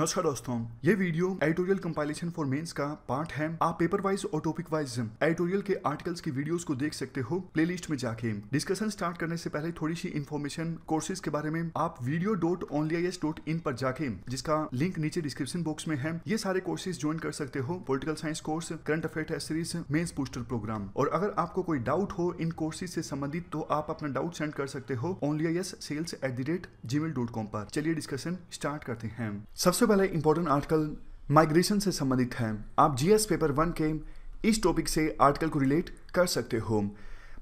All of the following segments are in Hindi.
नमस्कार दोस्तों, ये video editorial compilation for mains का पार्ट है। आप पेपर वाइज और टॉपिक वाइज एडिटोरियल के आर्टिकल्स की वीडियोस को देख सकते हो प्लेलिस्ट में जाके। डिस्कशन स्टार्ट करने से पहले थोड़ी सी इन्फॉर्मेशन कोर्सेज के बारे में आप वीडियो डॉट डॉट इन पर जाके, जिसका लिंक नीचे डिस्क्रिप्शन बॉक्स में है, ये सारे कोर्सेज ज्वाइन कर सकते हो। Political science course current affair series mains booster programme और अगर आपको कोई डाउट हो इन कोर्सेज से संबंधित तो आप अपना डाउट सेंड कर सकते हो only sales at the rate G mail dot com पर। चलिए डिस्कशन स्टार्ट करते हैं। सबसे पहले इंपॉर्टेंट आर्टिकल माइग्रेशन से संबंधित है। आप जीएस पेपर वन के इस टॉपिक से आर्टिकल को रिलेट कर सकते हो।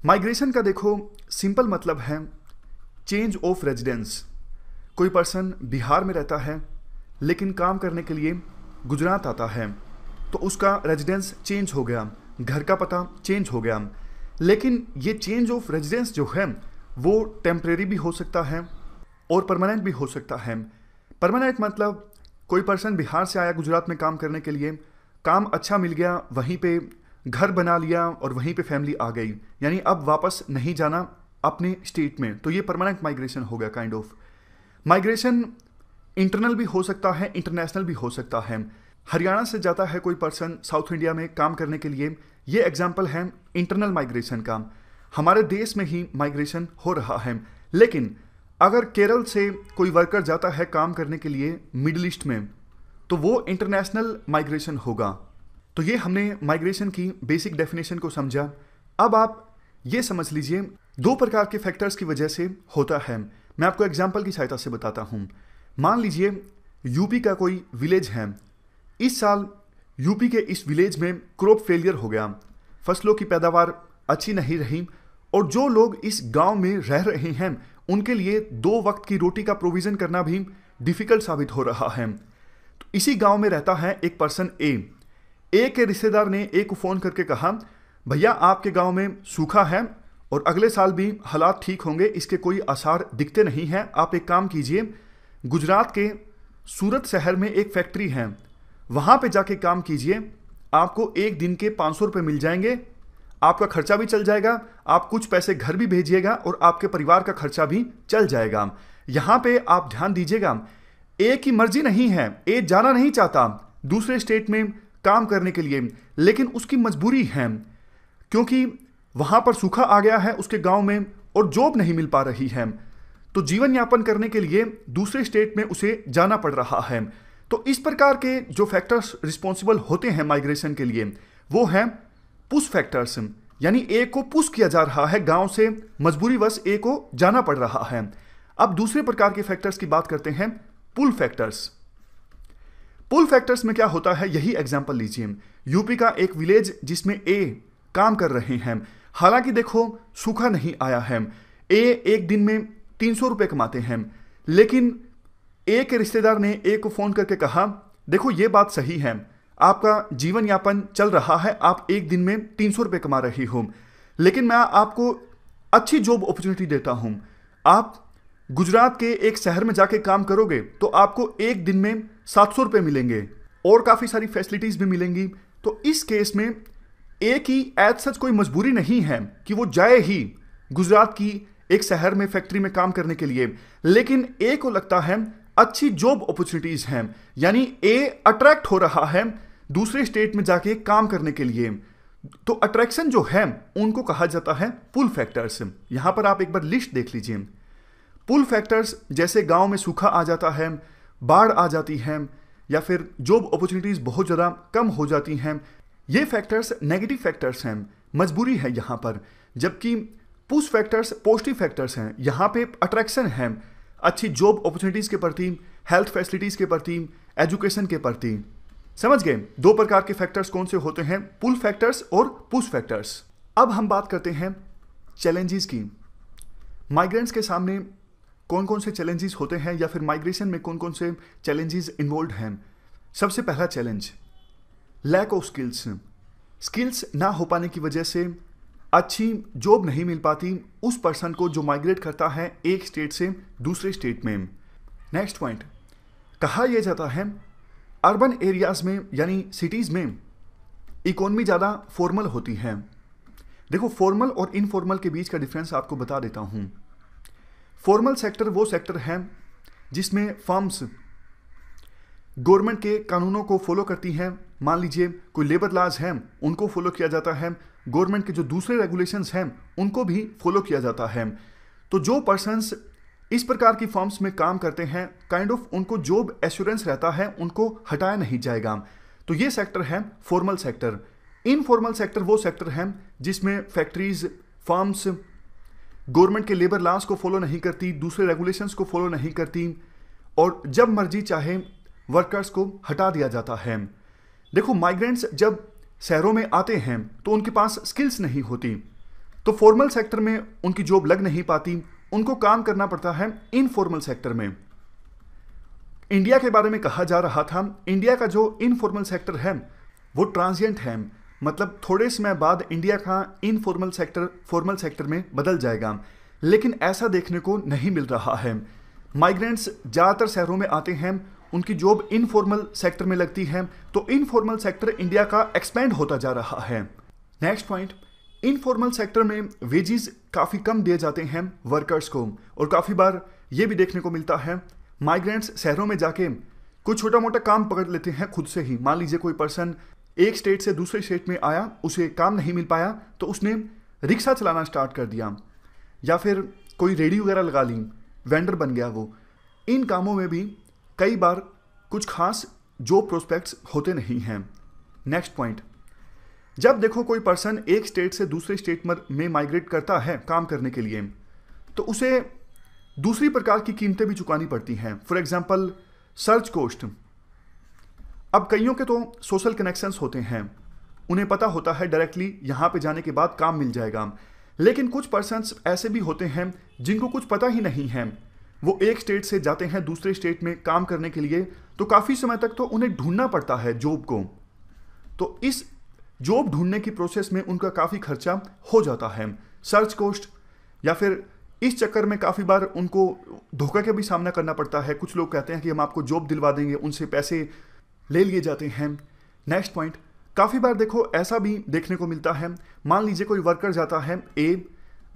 माइग्रेशन का देखो सिंपल मतलब है चेंज ऑफ़ रेजिडेंस कोई पर्सन बिहार में रहता है, लेकिन काम करने के लिए गुजरात आता है तो उसका रेजिडेंस चेंज हो गया। घर का पता चेंज हो गया। लेकिन ये चेंज ऑफ़ रेजिडेंस जो है, वो टेम्परेरी भी हो सकता है और परमानेंट भी हो सकता है। परमानेंट मतलब कोई पर्सन बिहार से आया गुजरात में काम करने के लिए, काम अच्छा मिल गया, वहीं पे घर बना लिया और वहीं पे फैमिली आ गई। यानी अब वापस नहीं जाना अपने स्टेट में। तो ये परमानेंट माइग्रेशन हो गया काइंड ऑफ़ माइग्रेशन इंटरनल भी हो सकता है इंटरनेशनल भी हो सकता है। हरियाणा से जाता है कोई पर्सन साउथ इंडिया में काम करने के लिए, ये एग्ज़ाम्पल है इंटरनल माइग्रेशन का। हमारे देश में ही माइग्रेशन हो रहा है। लेकिन अगर केरल से कोई वर्कर जाता है काम करने के लिए मिडिल ईस्ट में तो वो इंटरनेशनल माइग्रेशन होगा। तो ये हमने माइग्रेशन की बेसिक डेफिनेशन को समझा। अब आप ये समझ लीजिए, दो प्रकार के फैक्टर्स की वजह से होता है। मैं आपको एग्ज़ाम्पल की सहायता से बताता हूँ। मान लीजिए यूपी का कोई विलेज है। इस साल यूपी के इस विलेज में क्रॉप फेलियर हो गया। फ़सलों की पैदावार अच्छी नहीं रही और जो लोग इस गाँव में रह रहे हैं उनके लिए दो वक्त की रोटी का प्रोविज़न करना भी डिफ़िकल्ट साबित हो रहा है। तो इसी गाँव में रहता है एक पर्सन ए ए के रिश्तेदार ने ए को फ़ोन करके कहा, भैया, आपके गाँव में सूखा है और अगले साल भी हालात ठीक होंगे, इसके कोई आसार दिखते नहीं हैं। आप एक काम कीजिए, गुजरात के सूरत शहर में एक फैक्ट्री है। वहाँ पे जाके काम कीजिए, आपको एक दिन के पाँच सौ रुपये मिल जाएँगे। आपका खर्चा भी चल जाएगा, आप कुछ पैसे घर भी भेजिएगा और आपके परिवार का खर्चा भी चल जाएगा। यहाँ पे आप ध्यान दीजिएगा ए की मर्ज़ी नहीं है ए जाना नहीं चाहता दूसरे स्टेट में काम करने के लिए, लेकिन उसकी मजबूरी है, क्योंकि वहाँ पर सूखा आ गया है उसके गाँव में और जॉब नहीं मिल पा रही है। तो जीवन यापन करने के लिए दूसरे स्टेट में उसे जाना पड़ रहा है। तो इस प्रकार के जो फैक्टर्स रिस्पॉन्सिबल होते हैं माइग्रेशन के लिए, वो है पुश फैक्टर्स यानी ए को पुश किया जा रहा है गाँव से, मजबूरी वश ए को जाना पड़ रहा है। अब दूसरे प्रकार के फैक्टर्स की बात करते हैं, पुल फैक्टर्स। पुल फैक्टर्स में क्या होता है, यही एग्ज़ाम्पल लीजिए। यूपी का एक विलेज जिसमें ए काम कर रहे हैं। हालाँकि देखो, सूखा नहीं आया है। ए एक दिन में तीन सौ रुपये कमाते हैं। लेकिन ए के रिश्तेदार ने ए को फ़ोन करके कहा, देखो, ये बात सही है। आपका जीवन यापन चल रहा है, आप एक दिन में तीन सौ रुपये कमा रही हो। लेकिन मैं आपको अच्छी जॉब अपॉर्चुनिटी देता हूँ। आप गुजरात के एक शहर में जाके काम करोगे तो आपको एक दिन में सात सौ रुपये मिलेंगे और काफ़ी सारी फैसिलिटीज़ भी मिलेंगी। तो इस केस में एक ही एज सच कोई मजबूरी नहीं है कि वो जाए ही गुजरात की एक शहर में फैक्ट्री में काम करने के लिए। लेकिन ए को लगता है अच्छी जॉब अपॉर्चुनिटीज़ हैं, यानी ए अट्रैक्ट हो रहा है दूसरे स्टेट में जाके काम करने के लिए। तो अट्रैक्शन जो है, उनको कहा जाता है पुल फैक्टर्स यहाँ पर आप एक बार लिस्ट देख लीजिए। पुल फैक्टर्स जैसे गाँव में सूखा आ जाता है, बाढ़ आ जाती है, या फिर जॉब अपॉर्चुनिटीज़ बहुत ज़्यादा कम हो जाती हैं। ये फैक्टर्स नेगेटिव फैक्टर्स हैं, मजबूरी है यहाँ पर। जबकि पुश फैक्टर्स पॉजिटिव फैक्टर्स हैं, यहाँ पे अट्रैक्शन है। अच्छी जॉब अपॉर्चुनिटीज़ के प्रति हेल्थ फैसिलिटीज़ के प्रति एजुकेशन के प्रति। समझ गए? दो प्रकार के फैक्टर्स कौन से होते हैं? पुल फैक्टर्स और पुश फैक्टर्स अब हम बात करते हैं चैलेंजेस की। माइग्रेंट्स के सामने कौन कौन से चैलेंजेस होते हैं या फिर माइग्रेशन में कौन कौन से चैलेंजेस इन्वॉल्व हैं? सबसे पहला challenge lack of skills skills ना हो पाने की वजह से अच्छी जॉब नहीं मिल पाती उस पर्सन को जो माइग्रेट करता है एक स्टेट से दूसरे स्टेट में। नेक्स्ट पॉइंट कहा यह जाता है अर्बन एरियाज़ में, यानी सिटीज़ में इकोनॉमी ज़्यादा फॉर्मल होती है। देखो फॉर्मल और इनफॉर्मल के बीच का डिफरेंस आपको बता देता हूँ। फॉर्मल सेक्टर वो सेक्टर है जिसमें फर्म्स गवर्नमेंट के कानूनों को फॉलो करती हैं। मान लीजिए, कोई लेबर लॉज हैं, उनको फॉलो किया जाता है। गवर्नमेंट के जो दूसरे रेगुलेशंस हैं, उनको भी फॉलो किया जाता है। तो जो पर्सनस इस प्रकार की फॉर्म्स में काम करते हैं काइंड kind ऑफ़ of उनको जॉब एश्योरेंस रहता है, उनको हटाया नहीं जाएगा। तो ये सेक्टर है फॉर्मल सेक्टर इनफॉर्मल सेक्टर वो सेक्टर है जिसमें फैक्ट्रीज फार्म्स गवर्नमेंट के लेबर लॉस को फॉलो नहीं करती, दूसरे रेगुलेशंस को फॉलो नहीं करती, और जब मर्ज़ी चाहे वर्कर्स को हटा दिया जाता है। देखो माइग्रेंट्स जब शहरों में आते हैं तो उनके पास स्किल्स नहीं होती। तो फॉर्मल सेक्टर में उनकी जॉब लग नहीं पाती। उनको काम करना पड़ता है इनफॉर्मल सेक्टर में। इंडिया के बारे में कहा जा रहा था इंडिया का जो इनफॉर्मल सेक्टर है, वो ट्रांजिएंट है। मतलब थोड़े समय बाद इंडिया का इनफॉर्मल सेक्टर फॉर्मल सेक्टर में बदल जाएगा। लेकिन ऐसा देखने को नहीं मिल रहा है। माइग्रेंट्स ज़्यादातर शहरों में आते हैं, उनकी जॉब इनफॉर्मल सेक्टर में लगती है तो इनफॉर्मल सेक्टर इंडिया का एक्सपेंड होता जा रहा है। नेक्स्ट पॉइंट इनफॉर्मल सेक्टर में वेजेस काफ़ी कम दिए जाते हैं वर्कर्स को। और काफ़ी बार ये भी देखने को मिलता है माइग्रेंट्स शहरों में जाके कुछ छोटा मोटा काम पकड़ लेते हैं खुद से ही। मान लीजिए कोई पर्सन एक स्टेट से दूसरे स्टेट में आया, उसे काम नहीं मिल पाया तो उसने रिक्शा चलाना स्टार्ट कर दिया। या फिर कोई रेडी वगैरह लगा ली वेंडर बन गया वो। इन कामों में भी कई बार कुछ खास जॉब प्रोस्पेक्ट्स होते नहीं हैं। नेक्स्ट पॉइंट जब देखो कोई पर्सन एक स्टेट से दूसरे स्टेट में माइग्रेट करता है काम करने के लिए तो उसे दूसरी प्रकार की कीमतें भी चुकानी पड़ती हैं। फॉर एग्ज़ाम्पल सर्च कोस्ट अब कईयों के तो सोशल कनेक्शंस होते हैं। उन्हें पता होता है डायरेक्टली यहाँ पे जाने के बाद काम मिल जाएगा। लेकिन कुछ पर्सनस ऐसे भी होते हैं जिनको कुछ पता ही नहीं है। वो एक स्टेट से जाते हैं दूसरे स्टेट में काम करने के लिए तो काफ़ी समय तक तो उन्हें ढूंढना पड़ता है जॉब को। तो इस जॉब ढूँढने की प्रोसेस में उनका काफ़ी खर्चा हो जाता है। सर्च कोस्ट या फिर इस चक्कर में काफ़ी बार उनको धोखा का भी सामना करना पड़ता है। कुछ लोग कहते हैं कि हम आपको जॉब दिलवा देंगे, उनसे पैसे ले लिए जाते हैं। नेक्स्ट पॉइंट काफ़ी बार देखो ऐसा भी देखने को मिलता है। मान लीजिए कोई वर्कर जाता है ए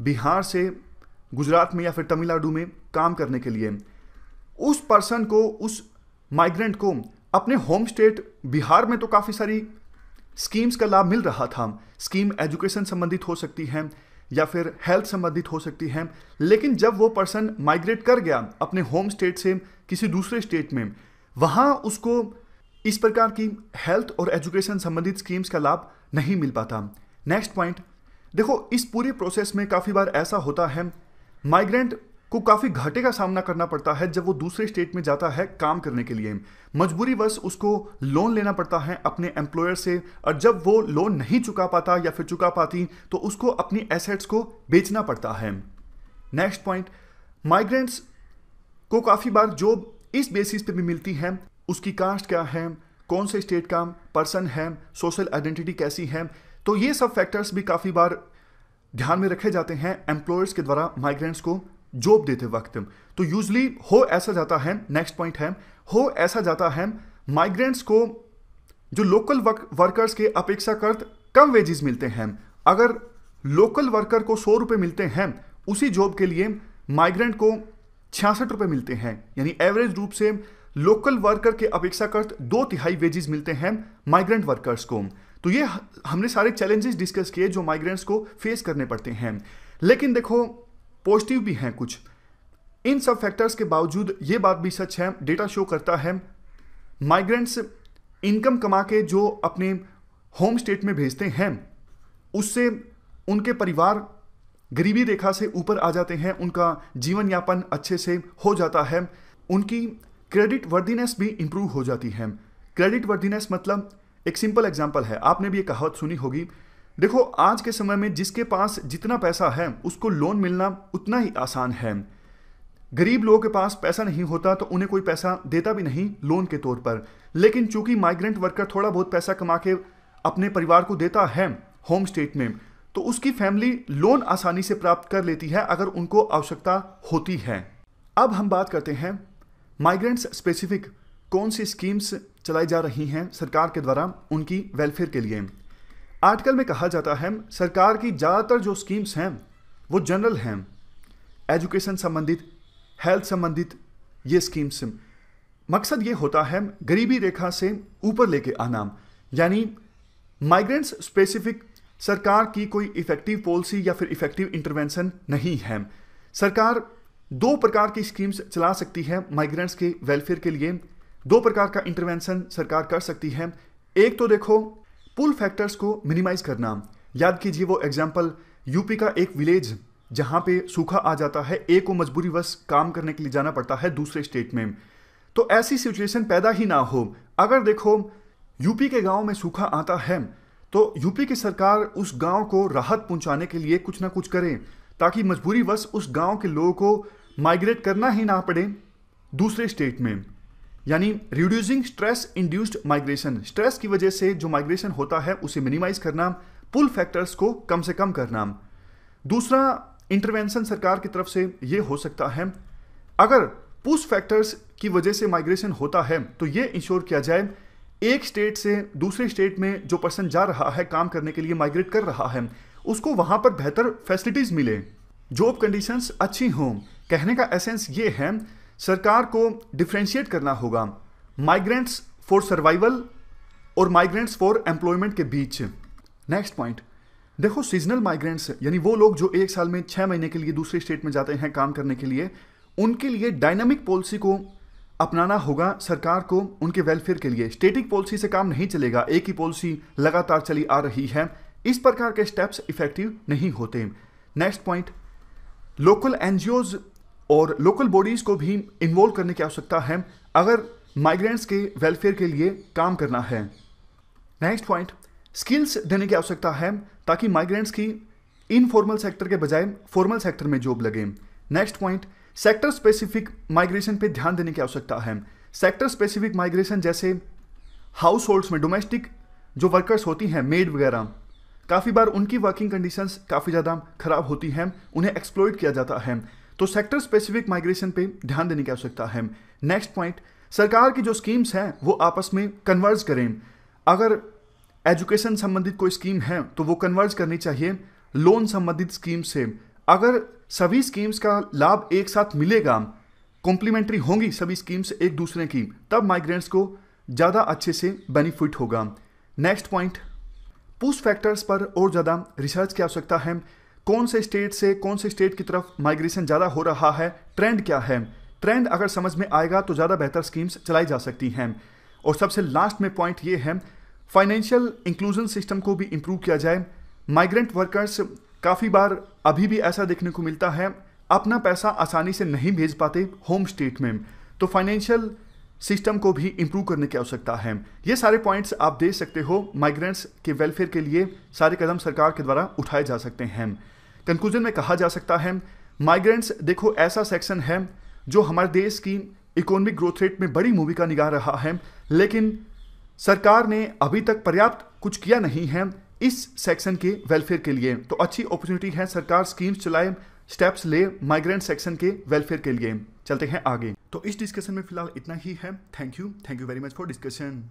बिहार से गुजरात में या फिर तमिलनाडु में काम करने के लिए। उस पर्सन को, उस माइग्रेंट को अपने होम स्टेट बिहार में तो काफ़ी सारी स्कीम्स का लाभ मिल रहा था। स्कीम एजुकेशन संबंधित हो सकती है या फिर हेल्थ संबंधित हो सकती है, लेकिन जब वो पर्सन माइग्रेट कर गया अपने होम स्टेट से किसी दूसरे स्टेट में, वहाँ उसको इस प्रकार की हेल्थ और एजुकेशन संबंधित स्कीम्स का लाभ नहीं मिल पाता। नेक्स्ट पॉइंट, देखो, इस पूरी प्रोसेस में काफ़ी बार ऐसा होता है, माइग्रेंट को काफ़ी घाटे का सामना करना पड़ता है जब वो दूसरे स्टेट में जाता है काम करने के लिए। मजबूरी बस उसको लोन लेना पड़ता है अपने एम्प्लॉयर से और जब वो लोन नहीं चुका पाता या फिर चुका पाती तो उसको अपनी एसेट्स को बेचना पड़ता है। नेक्स्ट पॉइंट माइग्रेंट्स को काफ़ी बार जॉब इस बेसिस पे भी मिलती है। उसकी कास्ट क्या है? कौन से स्टेट का पर्सन है? सोशल आइडेंटिटी कैसी है? तो ये सब फैक्टर्स भी काफ़ी बार ध्यान में रखे जाते हैं एम्प्लॉयर्स के द्वारा माइग्रेंट्स को। जॉब देते वक्त। तो यूजली हो ऐसा जाता है नेक्स्ट पॉइंट है, हो ऐसा जाता है माइग्रेंट्स को जो लोकल वर्कर्स के अपेक्षाकृत कम वेजेस मिलते हैं। अगर लोकल वर्कर को सौ रुपये मिलते हैं, उसी जॉब के लिए माइग्रेंट को छियासठ रुपये मिलते हैं। यानी एवरेज रूप से लोकल वर्कर के अपेक्षाकृत दो तिहाई वेजेस मिलते हैं माइग्रेंट वर्कर्स को। तो ये हमने सारे चैलेंजेस डिस्कस किए जो माइग्रेंट्स को फेस करने पड़ते हैं। लेकिन देखो पॉजिटिव भी हैं कुछ। इन सब फैक्टर्स के बावजूद ये बात भी सच है डेटा शो करता है माइग्रेंट्स इनकम कमा के जो अपने होम स्टेट में भेजते हैं, उससे उनके परिवार गरीबी रेखा से ऊपर आ जाते हैं, उनका जीवन यापन अच्छे से हो जाता है, उनकी क्रेडिट वर्दीनेस भी इंप्रूव हो जाती है। क्रेडिट वर्दीनेस मतलब एक सिंपल एग्जांपल है, आपने भी ये कहावत सुनी होगी देखो, आज के समय में जिसके पास जितना पैसा है, उसको लोन मिलना उतना ही आसान है। गरीब लोगों के पास पैसा नहीं होता तो उन्हें कोई पैसा देता भी नहीं लोन के तौर पर। लेकिन चूँकि माइग्रेंट वर्कर थोड़ा बहुत पैसा कमा के अपने परिवार को देता है होम स्टेट में तो उसकी फैमिली लोन आसानी से प्राप्त कर लेती है अगर उनको आवश्यकता होती है। अब हम बात करते हैं माइग्रेंट्स स्पेसिफिक कौन सी स्कीम्स चलाई जा रही हैं सरकार के द्वारा उनकी वेलफेयर के लिए। आर्टिकल में कहा जाता है, सरकार की ज़्यादातर जो स्कीम्स हैं, वो जनरल हैं। एजुकेशन संबंधित हेल्थ संबंधित, ये स्कीम्स मकसद ये होता है, गरीबी रेखा से ऊपर लेके आना। यानी माइग्रेंट्स स्पेसिफिक सरकार की कोई इफ़ेक्टिव पॉलिसी या फिर इफ़ेक्टिव इंटरवेंशन नहीं है। सरकार दो प्रकार की स्कीम्स चला सकती है माइग्रेंट्स के वेलफेयर के लिए। दो प्रकार का इंटरवेंशन सरकार कर सकती है। एक तो देखो पुल फैक्टर्स को मिनिमाइज करना। याद कीजिए वो एग्ज़ाम्पल यूपी का एक विलेज जहाँ पे सूखा आ जाता है एक को मजबूरी बस काम करने के लिए जाना पड़ता है दूसरे स्टेट में। तो ऐसी सिचुएशन पैदा ही ना हो। अगर देखो यूपी के गाँव में सूखा आता है तो यूपी की सरकार उस गाँव को राहत पहुँचाने के लिए कुछ ना कुछ करे, ताकि मजबूरी बस उस गाँव के लोगों को माइग्रेट करना ही ना पड़े दूसरे स्टेट में। यानी reducing stress induced migration stress की वजह से जो माइग्रेशन होता है, उसे मिनिमाइज करना पुल फैक्टर्स को कम से कम करना। दूसरा इंटरवेंशन सरकार की तरफ़ से ये हो सकता है, अगर पुश फैक्टर्स की वजह से माइग्रेशन होता है तो ये इंश्योर किया जाए, एक स्टेट से दूसरे स्टेट में जो पर्सन जा रहा है काम करने के लिए माइग्रेट कर रहा है, उसको वहाँ पर बेहतर फैसिलिटीज़ मिले। जॉब कंडीशंस अच्छी हों। कहने का एसेंस ये है सरकार को डिफ्रेंशिएट करना होगा। माइग्रेंट्स फॉर सर्वाइवल और माइग्रेंट्स फॉर एम्प्लॉयमेंट के बीच। नेक्स्ट पॉइंट देखो सीजनल माइग्रेंट्स यानी वो लोग जो एक साल में छह महीने के लिए दूसरे स्टेट में जाते हैं काम करने के लिए, उनके लिए डायनामिक पॉलिसी को अपनाना होगा सरकार को उनके वेलफेयर के लिए। स्टेटिक पॉलिसी से काम नहीं चलेगा, एक ही पॉलिसी लगातार चली आ रही है। इस प्रकार के स्टेप्स इफ़ेक्टिव नहीं होते। नेक्स्ट पॉइंट लोकल एनजीओज और लोकल बॉडीज को भी इन्वॉल्व करने की आवश्यकता है, अगर माइग्रेंट्स के वेलफेयर के लिए काम करना है। नेक्स्ट पॉइंट स्किल्स देने की आवश्यकता है, ताकि माइग्रेंट्स की इनफॉर्मल सेक्टर के बजाय फॉर्मल सेक्टर में जॉब लगे। Next point sector specific migration पे ध्यान देने की आवश्यकता है। सेक्टर स्पेसिफिक माइग्रेशन जैसे हाउस होल्ड्स में डोमेस्टिक जो वर्कर्स होती हैं मेड वगैरह, काफ़ी बार उनकी वर्किंग कंडीशंस काफ़ी ज़्यादा खराब होती हैं, उन्हें एक्सप्लोइट किया जाता है। तो सेक्टर स्पेसिफिक माइग्रेशन पे ध्यान देने की आवश्यकता है। नेक्स्ट पॉइंट सरकार की जो स्कीम्स हैं, वो आपस में कन्वर्ज करें। अगर एजुकेशन संबंधित कोई स्कीम है तो वो कन्वर्ज करनी चाहिए लोन संबंधित स्कीम से। अगर सभी स्कीम्स का लाभ एक साथ मिलेगा कॉम्प्लीमेंट्री होंगी सभी स्कीम्स एक दूसरे की, तब माइग्रेंट्स को ज़्यादा अच्छे से बेनिफिट होगा। नेक्स्ट पॉइंट पुश फैक्टर्स पर और ज़्यादा रिसर्च की आवश्यकता है। कौन से स्टेट से कौन से स्टेट की तरफ़ माइग्रेशन ज़्यादा हो रहा है? ट्रेंड क्या है? ट्रेंड अगर समझ में आएगा तो ज़्यादा बेहतर स्कीम्स चलाई जा सकती हैं। और सबसे लास्ट में पॉइंट ये है फाइनेंशियल इंक्लूजन सिस्टम को भी इम्प्रूव किया जाए। माइग्रेंट वर्कर्स काफ़ी बार अभी भी ऐसा देखने को मिलता है, अपना पैसा आसानी से नहीं भेज पाते होम स्टेट में। तो फाइनेंशियल सिस्टम को भी इम्प्रूव करने की आवश्यकता है। ये सारे पॉइंट्स आप दे सकते हो माइग्रेंट्स के वेलफेयर के लिए सारे कदम सरकार के द्वारा उठाए जा सकते हैं। कंक्लूजन में कहा जा सकता है माइग्रेंट्स देखो ऐसा सेक्शन है जो हमारे देश की इकोनॉमिक ग्रोथ रेट में बड़ी भूमिका निभा रहा है, लेकिन सरकार ने अभी तक पर्याप्त कुछ किया नहीं है इस सेक्शन के वेलफेयर के लिए। तो अच्छी अपॉर्चुनिटी है सरकार स्कीम्स चलाए स्टेप्स ले माइग्रेंट सेक्शन के वेलफेयर के लिए। चलते हैं आगे। तो इस डिस्कशन में फ़िलहाल इतना ही है। Thank you thank you very much for discussion